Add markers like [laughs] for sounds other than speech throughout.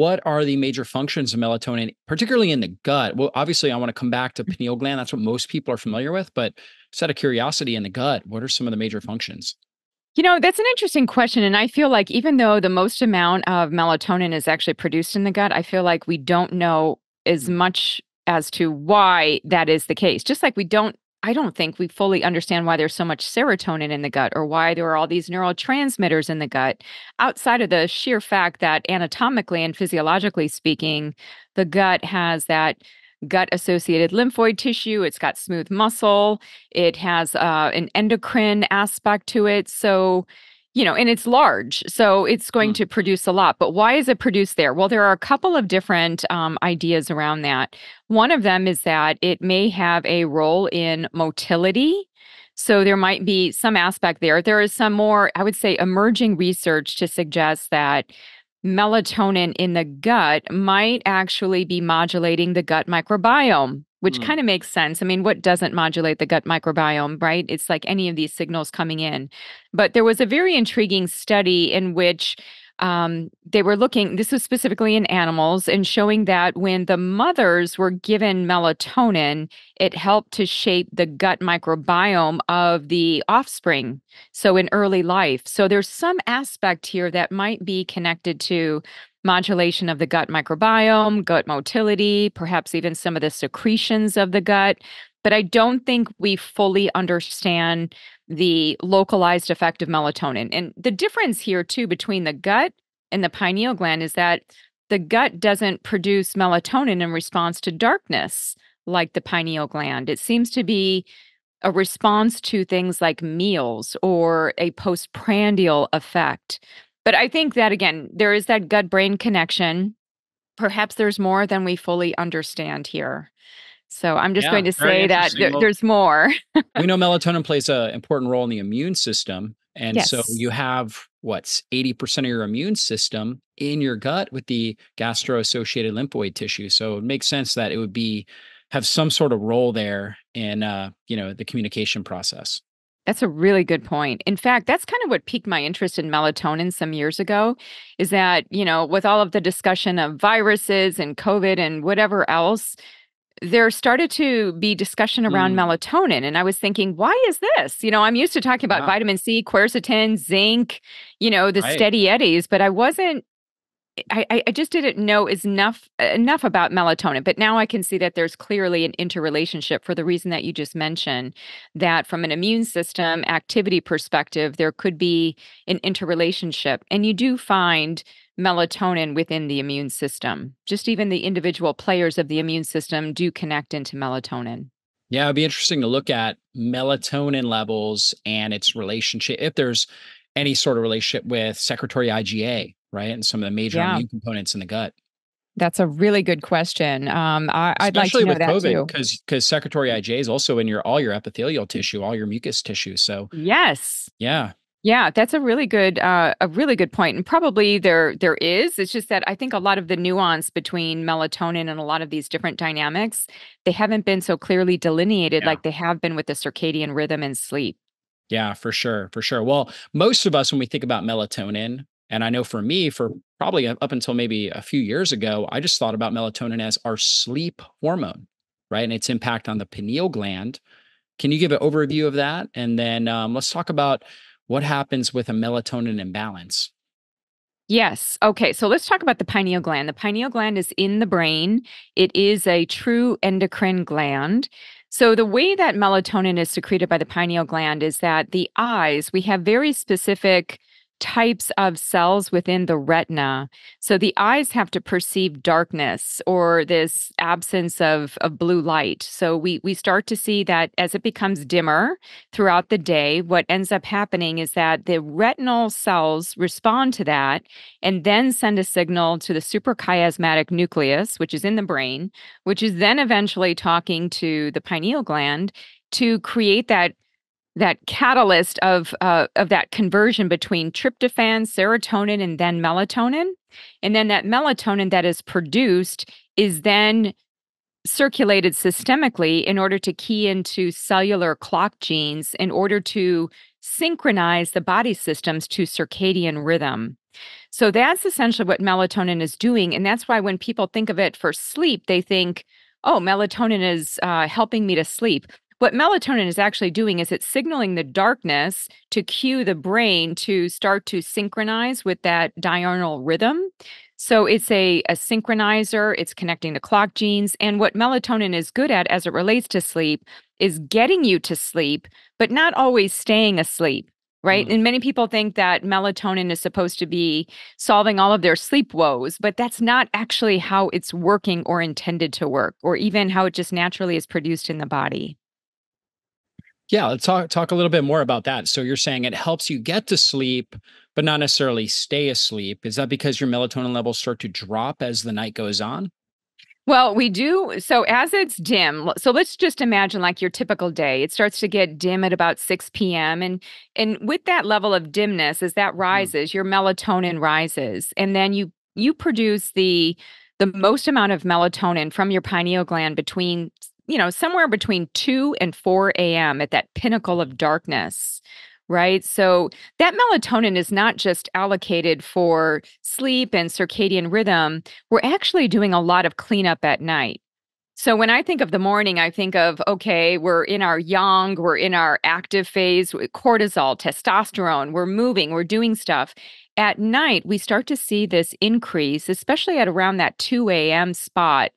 what are the major functions of melatonin, particularly in the gut? Well, obviously, I want to come back to mm. pineal gland. That's what most people are familiar with. But just out of curiosity, in the gut, what are some of the major functions? You know, that's an interesting question. And I feel like even though the most amount of melatonin is actually produced in the gut, I feel like we don't know as much as to why that is the case. Just like we don't, I don't think we fully understand why there's so much serotonin in the gut or why there are all these neurotransmitters in the gut outside of the sheer fact that anatomically and physiologically speaking, the gut has that gut associated lymphoid tissue. It's got smooth muscle. It has uh, an endocrine aspect to it. So, you know, and it's large. So it's going mm. to produce a lot. But why is it produced there? Well, there are a couple of different um, ideas around that. One of them is that it may have a role in motility. So there might be some aspect there. There is some more, I would say, emerging research to suggest that melatonin in the gut might actually be modulating the gut microbiome, which mm. kind of makes sense. I mean, what doesn't modulate the gut microbiome, right? It's like any of these signals coming in. But there was a very intriguing study in which um, they were looking, this was specifically in animals, and showing that when the mothers were given melatonin, it helped to shape the gut microbiome of the offspring. So in early life. So there's some aspect here that might be connected to modulation of the gut microbiome, gut motility, perhaps even some of the secretions of the gut. But I don't think we fully understand the localized effect of melatonin. And the difference here, too, between the gut and the pineal gland is that the gut doesn't produce melatonin in response to darkness like the pineal gland. It seems to be a response to things like meals or a postprandial effect. But I think that, again, there is that gut brain connection. Perhaps there's more than we fully understand here. So I'm just yeah, going to say that th- there's more. we know [laughs] melatonin plays an important role in the immune system. And yes. so you have what's 80% of your immune system in your gut with the gastro associated lymphoid tissue. So it makes sense that it would be have some sort of role there in uh, you know, the communication process. That's a really good point. In fact, that's kind of what piqued my interest in melatonin some years ago is that, you know, with all of the discussion of viruses and COVID and whatever else, there started to be discussion around mm. melatonin. And I was thinking, why is this? You know, I'm used to talking about wow. vitamin C, quercetin, zinc, you know, the right. steady eddies, but I wasn't I, I just didn't know enough enough about melatonin, but now I can see that there's clearly an interrelationship for the reason that you just mentioned. That from an immune system activity perspective, there could be an interrelationship, and you do find melatonin within the immune system. Just even the individual players of the immune system do connect into melatonin. Yeah, it'd be interesting to look at melatonin levels and its relationship, if there's any sort of relationship with secretory IgA, right? And some of the major yeah. immune components in the gut. That's a really good question. Um, I, would like to know with that COVID, because because secretory IgA is also in your all your epithelial tissue, all your mucus tissue. So yes, yeah, yeah, that's a really good uh, a really good. And probably there there is. It's just that I think a lot of the nuance between melatonin and a lot of these different dynamics, they haven't been so clearly delineated yeah. like they have been with the circadian rhythm and sleep. Yeah, for sure, for sure. Well, most of us when we think about melatonin, and I know for me for probably up until maybe a few years ago, I just thought about melatonin as our sleep hormone, right? And its impact on the pineal gland. Can you give an overview of that? And then um, let's talk about what happens with a melatonin imbalance? Yes. Okay. So let's talk about the pineal gland. The pineal gland is in the brain, it is a true endocrine gland. So, the way that melatonin is secreted by the pineal gland is that the eyes, we have very specific types of cells within the retina. So the eyes have to perceive darkness or this absence of, of blue light. So we we start to see that as it becomes dimmer throughout the day, what ends up happening is that the retinal cells respond to that and then send a signal to the suprachiasmatic nucleus, which is in the brain, which is then eventually talking to the pineal gland to create that that catalyst of uh, of that conversion between tryptophan, serotonin, and then melatonin, and then that melatonin that is produced is then circulated systemically in order to key into cellular clock genes in order to synchronize the body systems to circadian rhythm. So that's essentially what melatonin is doing. And that's why when people think of it for sleep, they think, oh, melatonin is uh, helping me to sleep. What melatonin is actually doing is it's signaling the darkness to cue the brain to start to synchronize with that diurnal rhythm. So it's a, a synchronizer, it's connecting the clock genes. And what melatonin is good at as it relates to sleep is getting you to sleep, but not always staying asleep right? Mm. And many people think that melatonin is supposed to be solving all of their sleep woes, but that's not actually how it's working or intended to work, or even how it just naturally is produced in the body. Yeah, let's talk talk a little bit more about that. So you're saying it helps you get to sleep, but not necessarily stay asleep. Is that because your melatonin levels start to drop as the night goes on? Well, we do. So as it's dim, so let's just imagine like your typical day. It starts to get dim at about 6 p.m. And and with that level of dimness, as that mm. rises, mm. your melatonin rises. And then you you produce the the most amount of melatonin from your pineal gland between you know, somewhere between 2 and 4 a.m. at that pinnacle of darkness, right? So that melatonin is not just allocated for sleep and circadian rhythm. We're actually doing a lot of cleanup at night. So when I think of the morning, I think of okay, we're in our yang, we're in our active phase, cortisol, testosterone, we're moving, we're doing stuff. At night, we start to see this increase, especially at around that 2 a.m. spot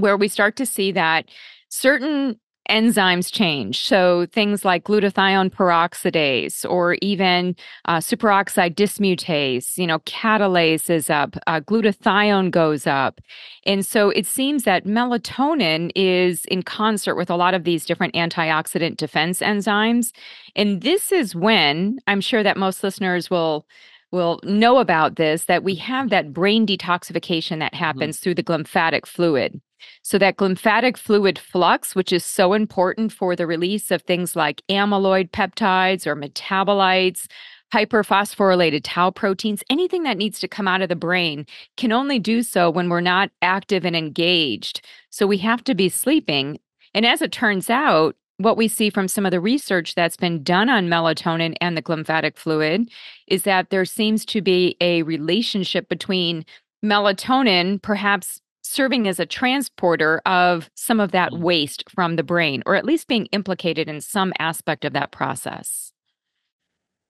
where we start to see that certain enzymes change. So things like glutathione peroxidase or even uh, superoxide dismutase, you know, catalase is up, uh, glutathione goes up. And so it seems that melatonin is in concert with a lot of these different antioxidant defense enzymes. And this is when I'm sure that most listeners will will know about this that we have that brain detoxification that mm-hmm. happens mm-hmm. through the glymphatic fluid. So, that glymphatic fluid flux, which is so important for the release of things like amyloid peptides or metabolites, hyperphosphorylated tau proteins, anything that needs to come out of the brain can only do so when we're not active and engaged. So, we have to be sleeping. And as it turns out, what we see from some of the research that's been done on melatonin and the glymphatic fluid is that there seems to be a relationship between melatonin perhaps serving as a transporter of some of that mm. waste from the brain, or at least being implicated in some aspect of that process.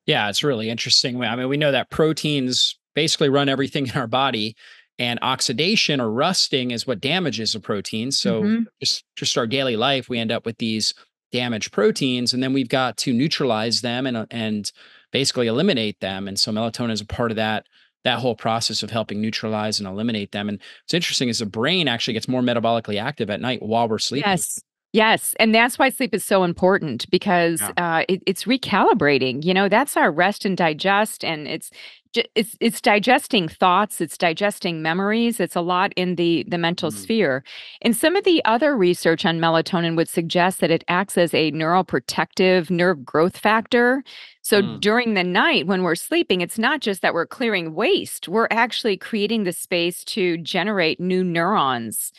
Yeah, it's really interesting. I mean, we know that proteins basically run everything in our body, and oxidation or rusting is what damages a protein. So mm-hmm. just just our daily life, we end up with these damaged proteins, and then we've got to neutralize them and and basically eliminate them. And so melatonin is a part of that that whole process of helping neutralize and eliminate them. And what's interesting is the brain actually gets more metabolically active at night while we're sleeping. Yes. Yes, and that's why sleep is so important because yeah. uh, it, it's recalibrating. You know, that's our rest and digest, and it's it's it's digesting thoughts, it's digesting memories. It's a lot in the the mental mm-hmm. sphere. And some of the other research on melatonin would suggest that it acts as a neuroprotective nerve growth factor. So mm. during the night when we're sleeping, it's not just that we're clearing waste; we're actually creating the space to generate new neurons.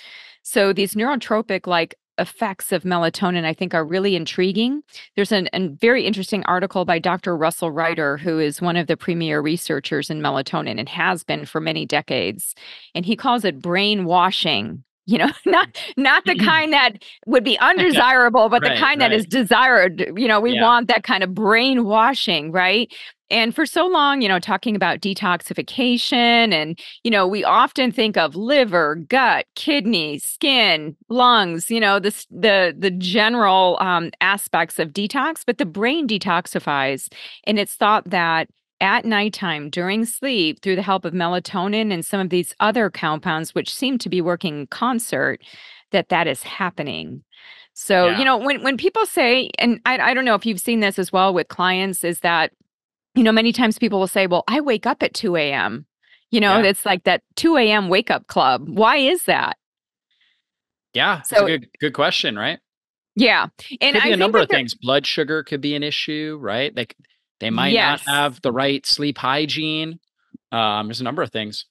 So these neurotrophic like effects of melatonin, I think, are really intriguing. There's an, a very interesting article by Dr. Russell Reiter, who is one of the premier researchers in melatonin and has been for many decades. And he calls it brainwashing you know [laughs] not not the kind that would be [laughs] undesirable but right, the kind right. that is desired you know we yeah. want that kind of brainwashing right and for so long, you know, talking about detoxification, and, you know, we often think of liver, gut, kidney, skin, lungs, you know, this, the, the general um, aspects of detox, but the brain detoxifies. And it's thought that at nighttime during sleep through the help of melatonin and some of these other compounds, which seem to be working in concert, that that is happening. So, yeah. you know, when, when people say, and I, I don't know if you've seen this as well with clients, is that you know, many times people will say, well, I wake up at 2 a.m. You know, yeah. it's like that 2 a.m. wake up club. Why is that? Yeah, so, a good, good question, right? Yeah. And could be I a number of things. Blood sugar could be an issue, right? They, they might yes. not have the right sleep hygiene. Um, there's a number of things.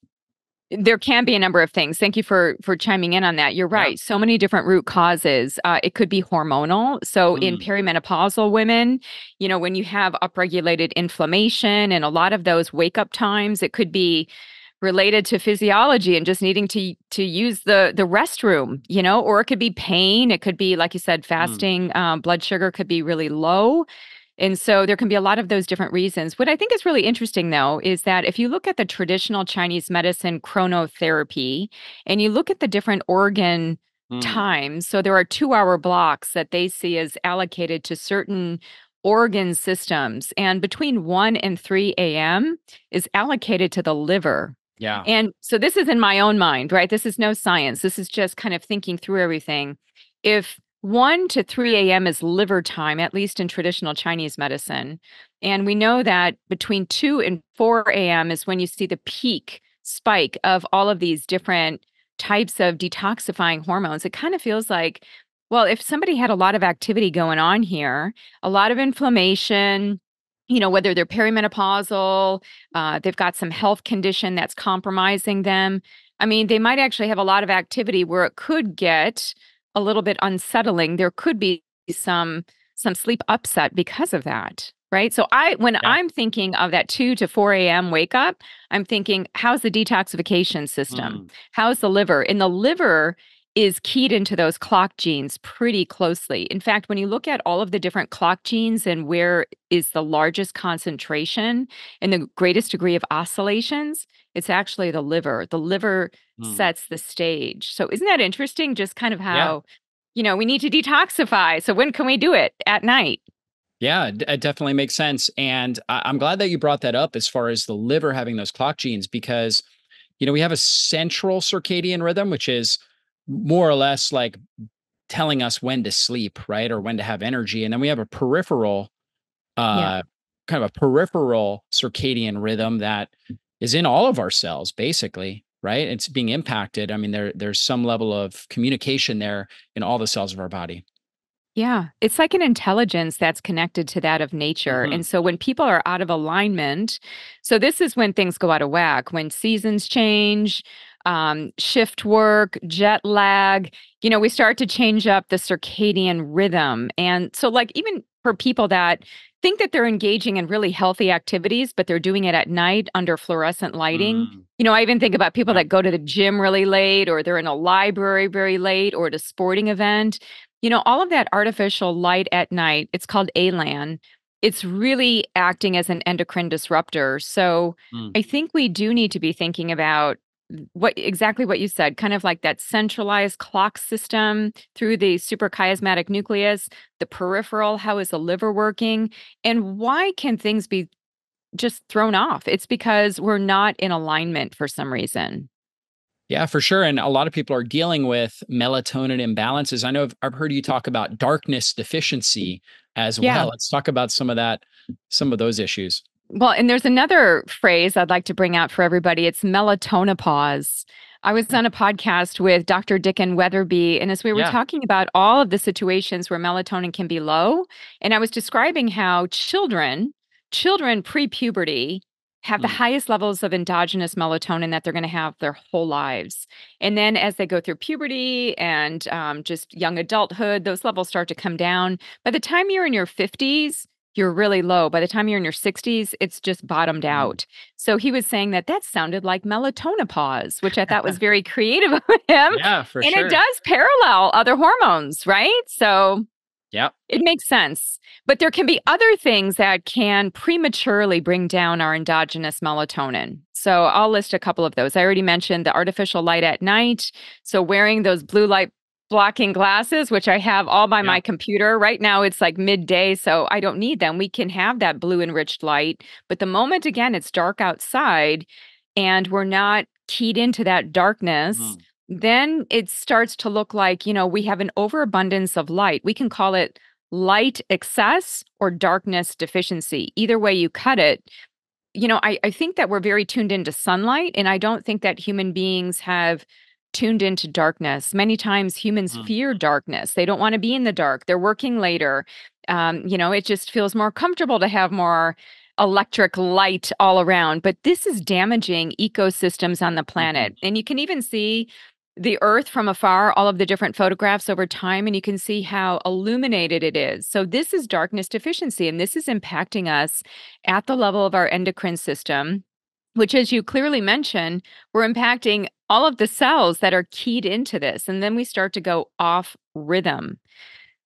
there can be a number of things thank you for for chiming in on that you're right yeah. so many different root causes uh, it could be hormonal so mm. in perimenopausal women you know when you have upregulated inflammation and a lot of those wake up times it could be related to physiology and just needing to to use the the restroom you know or it could be pain it could be like you said mm. fasting mm. um, blood sugar could be really low and so there can be a lot of those different reasons. What I think is really interesting, though, is that if you look at the traditional Chinese medicine chronotherapy and you look at the different organ mm. times, so there are two hour blocks that they see as allocated to certain organ systems. And between 1 and 3 a.m. is allocated to the liver. Yeah. And so this is in my own mind, right? This is no science. This is just kind of thinking through everything. If 1 to 3 a.m. is liver time, at least in traditional Chinese medicine. And we know that between 2 and 4 a.m. is when you see the peak spike of all of these different types of detoxifying hormones. It kind of feels like, well, if somebody had a lot of activity going on here, a lot of inflammation, you know, whether they're perimenopausal, uh, they've got some health condition that's compromising them. I mean, they might actually have a lot of activity where it could get a little bit unsettling there could be some some sleep upset because of that right so i when yeah. i'm thinking of that 2 to 4 a.m wake up i'm thinking how's the detoxification system mm. how's the liver and the liver is keyed into those clock genes pretty closely. In fact, when you look at all of the different clock genes and where is the largest concentration and the greatest degree of oscillations, it's actually the liver. The liver mm. sets the stage. So isn't that interesting? Just kind of how, yeah. you know, we need to detoxify. So when can we do it? At night. Yeah, it definitely makes sense. And I'm glad that you brought that up as far as the liver having those clock genes because, you know, we have a central circadian rhythm, which is more or less like telling us when to sleep, right? Or when to have energy. And then we have a peripheral, uh, yeah. kind of a peripheral circadian rhythm that is in all of our cells, basically, right? It's being impacted. I mean, there there's some level of communication there in all the cells of our body. Yeah, it's like an intelligence that's connected to that of nature. Mm-hmm. And so when people are out of alignment, so this is when things go out of whack, when seasons change, um, shift work, jet lag, you know, we start to change up the circadian rhythm. And so, like, even for people that think that they're engaging in really healthy activities, but they're doing it at night under fluorescent lighting. Mm. You know, I even think about people that go to the gym really late, or they're in a library very late, or at a sporting event. You know, all of that artificial light at night, it's called ALAN. It's really acting as an endocrine disruptor. So mm. I think we do need to be thinking about what exactly what you said, kind of like that centralized clock system through the suprachiasmatic nucleus, the peripheral, how is the liver working, and why can things be just thrown off? It's because we're not in alignment for some reason. Yeah, for sure. And a lot of people are dealing with melatonin imbalances. I know I've, I've heard you talk about darkness deficiency as yeah. well. Let's talk about some of that, some of those issues. Well, and there's another phrase I'd like to bring out for everybody. It's melatonopause. I was on a podcast with Dr. Dicken Weatherby, and as we were yeah. talking about all of the situations where melatonin can be low, and I was describing how children, children pre-puberty, have the mm. highest levels of endogenous melatonin that they're going to have their whole lives. And then as they go through puberty and um, just young adulthood, those levels start to come down. By the time you're in your 50s, you're really low. By the time you're in your 60s, it's just bottomed mm. out. So he was saying that that sounded like melatonopause, which I thought was [laughs] very creative of him. Yeah, for and sure. And it does parallel other hormones, right? So yeah, it makes sense. But there can be other things that can prematurely bring down our endogenous melatonin. So I'll list a couple of those. I already mentioned the artificial light at night. So wearing those blue light blocking glasses, which I have all by yeah. my computer. Right now it's like midday, so I don't need them. We can have that blue enriched light. But the moment, again, it's dark outside and we're not keyed into that darkness, mm. then it starts to look like, you know, we have an overabundance of light. We can call it light excess or darkness deficiency. Either way you cut it, you know, I, I think that we're very tuned into sunlight, and I don't think that human beings have tuned into darkness. Many times humans mm. fear darkness. They don't want to be in the dark. They're working later. Um, you know, it just feels more comfortable to have more electric light all around, but this is damaging ecosystems on the planet. Mm-hmm. And you can even see the earth from afar, all of the different photographs over time, and you can see how illuminated it is. So, this is darkness deficiency, and this is impacting us at the level of our endocrine system, which, as you clearly mentioned, we're impacting all of the cells that are keyed into this. And then we start to go off rhythm.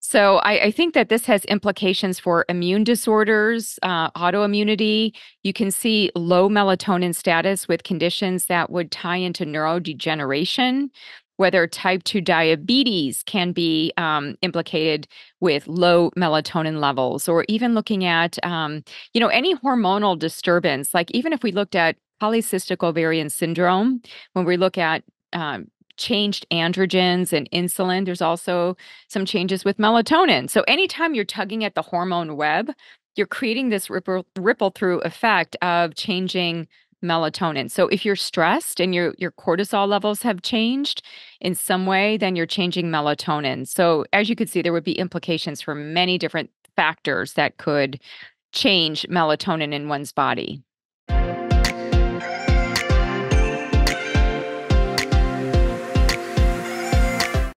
So I, I, think that this has implications for immune disorders, uh, autoimmunity. You can see low melatonin status with conditions that would tie into neurodegeneration. Whether type 2 diabetes can be um, implicated with low melatonin levels, or even looking at, um, you know, any hormonal disturbance. Like even if we looked at polycystic ovarian syndrome, when we look at um, changed androgens and insulin. There's also some changes with melatonin. So anytime you're tugging at the hormone web, you're creating this ripple, ripple through effect of changing melatonin. So if you're stressed and your your cortisol levels have changed in some way, then you're changing melatonin. So as you could see, there would be implications for many different factors that could change melatonin in one's body.